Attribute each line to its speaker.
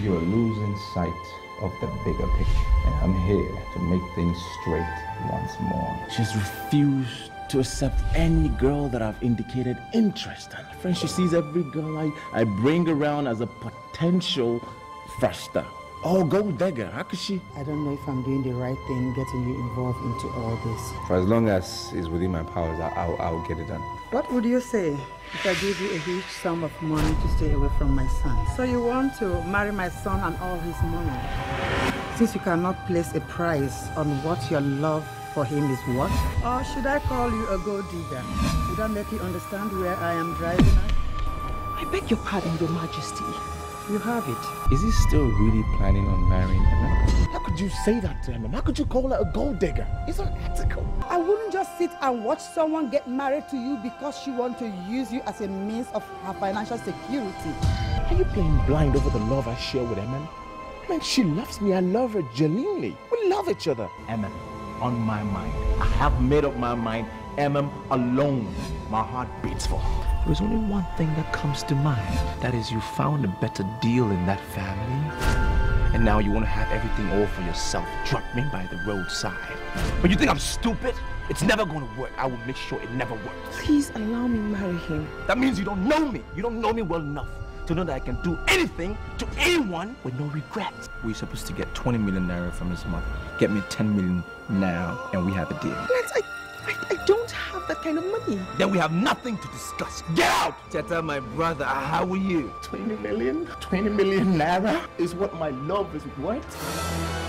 Speaker 1: You are losing sight of the bigger picture. And I'm here to make things straight once more.
Speaker 2: She's refused to accept any girl that I've indicated interest in. Friend, she sees every girl I, I bring around as a potential freshster. Oh, gold digger. How could she?
Speaker 3: I don't know if I'm doing the right thing getting you involved into all this.
Speaker 1: For as long as it's within my powers, I- I'll, I'll get it done.
Speaker 3: What would you say if I gave you a huge sum of money to stay away from my son? So you want to marry my son and all his money? Since you cannot place a price on what your love for him is worth? Or should I call you a gold digger? Would that make you understand where I am driving at?
Speaker 4: I beg your pardon, Your Majesty.
Speaker 3: You have it.
Speaker 1: Is he still really planning on marrying Emem?
Speaker 2: How could you say that to him? How could you call her a gold digger? It's unethical.
Speaker 3: I wouldn't just sit and watch someone get married to you because she wants to use you as a means of her financial security.
Speaker 2: Are you playing blind over the love I share with Emem? Man, she loves me. I love her genuinely. We love each other. Emem, on my mind. I have made up my mind. Emem alone. My heart beats for her.
Speaker 5: There's only one thing that comes to mind. That is, you found a better deal in that family. And now you want to have everything all for yourself. Drop me by the roadside. But you think I'm stupid? It's never going to work. I will make sure it never works.
Speaker 4: Please allow me marry him.
Speaker 5: That means you don't know me. You don't know me well enough to know that I can do anything to anyone with no regrets. We're supposed to get 20 million naira from his mother. Get me 10 million now, and we have a deal.
Speaker 4: Lance, I, I, I don't have that kind of money.
Speaker 5: Then we have nothing to discuss. Get out! Cheta, my brother, how are you?
Speaker 2: 20 million? 20 million naira is what my love is worth?